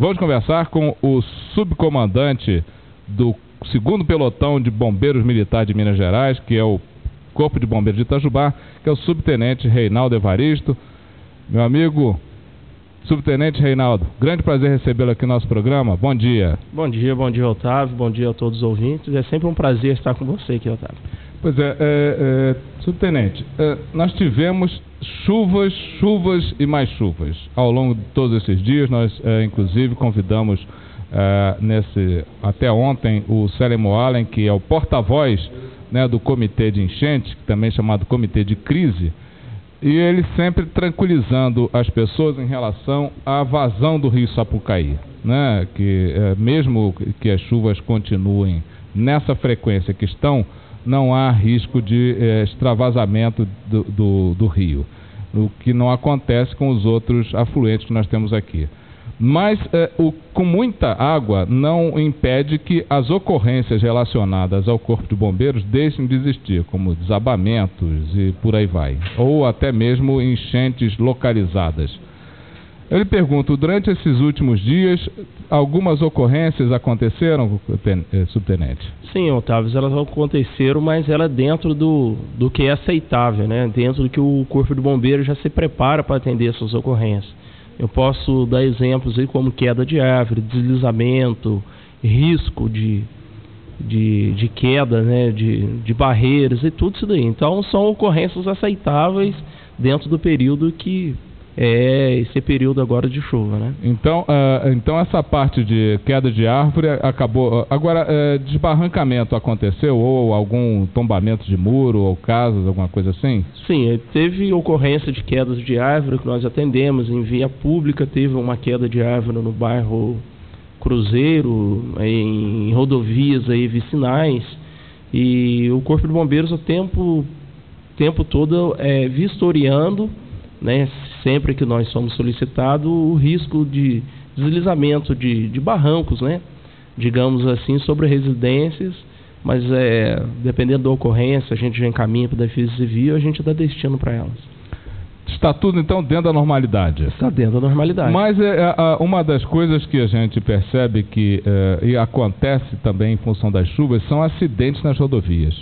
Vamos conversar com o subcomandante do segundo pelotão de bombeiros militares de Minas Gerais, que é o Corpo de Bombeiros de Itajubá, que é o subtenente Reinaldo Evaristo. Meu amigo, subtenente Reinaldo, grande prazer recebê-lo aqui no nosso programa. Bom dia. Bom dia, bom dia, Otávio. Bom dia a todos os ouvintes. É sempre um prazer estar com você aqui, Otávio. Pois é, é, é subtenente, é, nós tivemos chuvas, chuvas e mais chuvas ao longo de todos esses dias. Nós, é, inclusive, convidamos é, nesse até ontem o Selemo Allen, que é o porta-voz né, do comitê de enchente, também chamado comitê de crise, e ele sempre tranquilizando as pessoas em relação à vazão do rio Sapucaí, né, que é, mesmo que as chuvas continuem nessa frequência que estão não há risco de é, extravasamento do, do, do rio, o que não acontece com os outros afluentes que nós temos aqui. Mas é, o, com muita água não impede que as ocorrências relacionadas ao Corpo de Bombeiros deixem de existir, como desabamentos e por aí vai, ou até mesmo enchentes localizadas. Eu lhe pergunto, durante esses últimos dias, algumas ocorrências aconteceram, eh, subtenente? Sim, Otávio, elas aconteceram, mas ela é dentro do, do que é aceitável, né? dentro do que o Corpo de Bombeiros já se prepara para atender essas ocorrências. Eu posso dar exemplos aí como queda de árvore, deslizamento, risco de, de, de queda, né? de, de barreiras e tudo isso daí. Então são ocorrências aceitáveis dentro do período que é esse período agora de chuva, né? Então, uh, então essa parte de queda de árvore acabou. Agora, uh, desbarrancamento aconteceu ou algum tombamento de muro ou casas, alguma coisa assim? Sim, teve ocorrência de quedas de árvore que nós atendemos em via pública. Teve uma queda de árvore no bairro Cruzeiro, em rodovias aí vicinais e o corpo de bombeiros o tempo tempo todo é, vistoriando né, sempre que nós somos solicitados, o risco de deslizamento de, de barrancos, né, digamos assim, sobre residências, mas é, dependendo da ocorrência, a gente já encaminha para a Defesa Civil, a gente dá destino para elas. Está tudo então dentro da normalidade. Está dentro da normalidade. Mas é, é, uma das coisas que a gente percebe que é, e acontece também em função das chuvas são acidentes nas rodovias.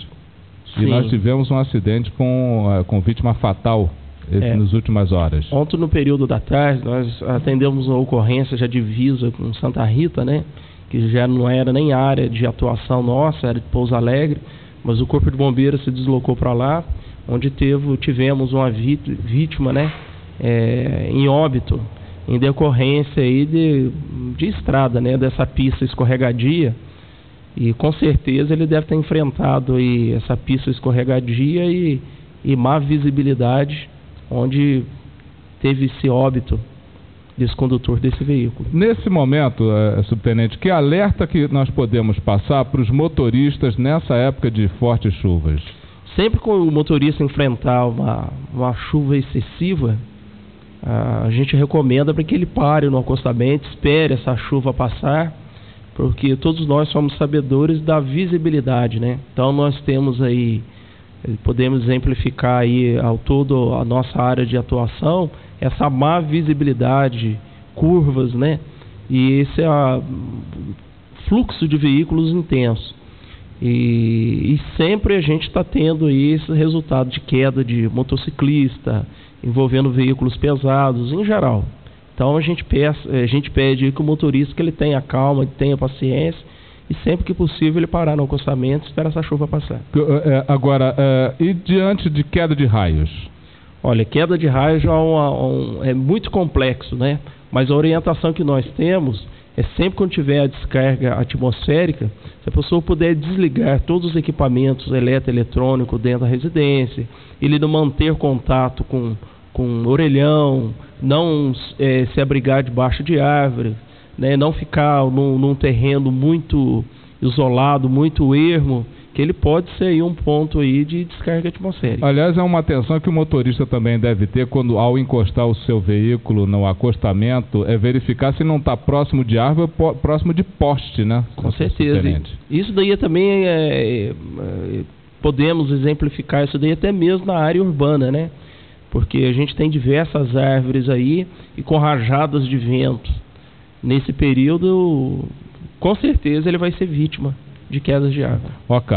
Sim. E nós tivemos um acidente com, é, com vítima fatal é. nas últimas horas? Ontem, no período da tarde, nós atendemos uma ocorrência já divisa com Santa Rita, né? Que já não era nem área de atuação nossa, era de Pouso Alegre, mas o Corpo de Bombeiros se deslocou para lá, onde teve, tivemos uma vítima, né? É, em óbito, em decorrência aí de, de estrada, né? Dessa pista escorregadia. E com certeza ele deve ter enfrentado aí essa pista escorregadia e, e má visibilidade onde teve esse óbito desse condutor desse veículo. Nesse momento, é, subtenente, que alerta que nós podemos passar para os motoristas nessa época de fortes chuvas? Sempre que o motorista enfrentar uma, uma chuva excessiva, a gente recomenda para que ele pare no acostamento, espere essa chuva passar, porque todos nós somos sabedores da visibilidade, né? Então nós temos aí podemos exemplificar aí ao todo a nossa área de atuação, essa má visibilidade, curvas, né? E esse é fluxo de veículos intenso. E, e sempre a gente está tendo aí esse resultado de queda de motociclista, envolvendo veículos pesados em geral. Então a gente, peça, a gente pede que o motorista que ele tenha calma, que tenha paciência e sempre que possível ele parar no acostamento e esperar essa chuva passar. É, agora, é, e diante de queda de raios? Olha, queda de raios é, um, é muito complexo, né? Mas a orientação que nós temos é sempre quando tiver a descarga atmosférica, se a pessoa puder desligar todos os equipamentos eletroeletrônicos dentro da residência, ele não manter contato com, com orelhão, não é, se abrigar debaixo de árvore, né, não ficar num, num, terreno muito isolado, muito ermo, que ele pode ser aí um ponto aí de descarga atmosférica. Aliás, é uma atenção que o motorista também deve ter quando ao encostar o seu veículo no acostamento, é verificar se não está próximo de árvore, próximo de poste, né? Com certeza. Isso daí também é, é, podemos exemplificar isso daí até mesmo na área urbana, né? Porque a gente tem diversas árvores aí e com rajadas de vento nesse período, com certeza ele vai ser vítima de quedas de água. Ok.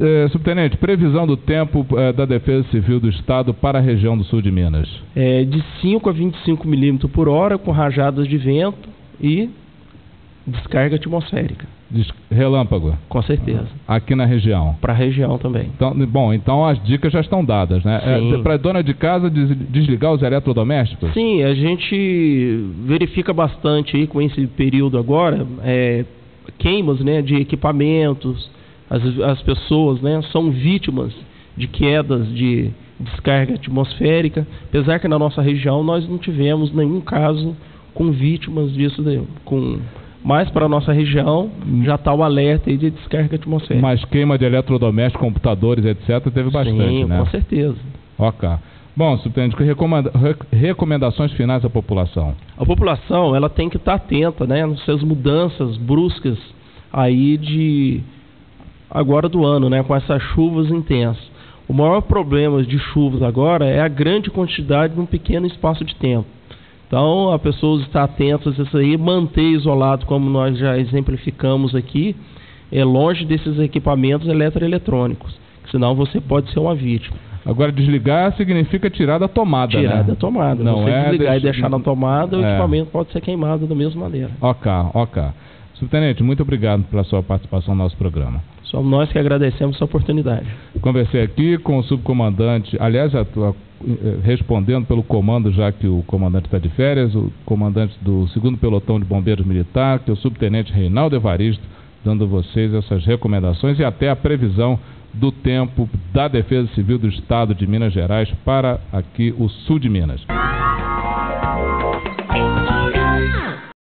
É, subtenente, previsão do tempo é, da Defesa Civil do Estado para a região do sul de Minas? É de 5 a 25 milímetros por hora, com rajadas de vento e descarga atmosférica. Relâmpago? Com certeza. Aqui na região? Para a região também. Então, bom, então as dicas já estão dadas, né? É, para dona de casa des desligar os eletrodomésticos? Sim, a gente verifica bastante aí com esse período agora, é, queimas né, de equipamentos, as, as pessoas né, são vítimas de quedas de descarga atmosférica, apesar que na nossa região nós não tivemos nenhum caso com vítimas disso, com mas para a nossa região já está o alerta aí de descarga atmosférica. Mas queima de eletrodomésticos, computadores, etc., teve bastante, Sim, né? com certeza. Ok. Bom, subtenente, que recomenda, recomendações finais à população? A população ela tem que estar atenta né, nessas mudanças bruscas aí de agora do ano, né, com essas chuvas intensas. O maior problema de chuvas agora é a grande quantidade num pequeno espaço de tempo. Então, a pessoa está atenta a isso aí, manter isolado, como nós já exemplificamos aqui, é longe desses equipamentos eletroeletrônicos, senão você pode ser uma vítima. Agora, desligar significa tirar da tomada, tirar né? da tomada. Não você é desligar e deixar na tomada, o é. equipamento pode ser queimado da mesma maneira. Ok, ok. Subtenente, muito obrigado pela sua participação no nosso programa. Somos nós que agradecemos essa oportunidade. Conversei aqui com o subcomandante, aliás, a, a, respondendo pelo comando, já que o comandante está de férias, o comandante do 2 Pelotão de Bombeiros Militar, que é o subtenente Reinaldo Evaristo, dando a vocês essas recomendações e até a previsão do tempo da Defesa Civil do Estado de Minas Gerais para aqui o sul de Minas.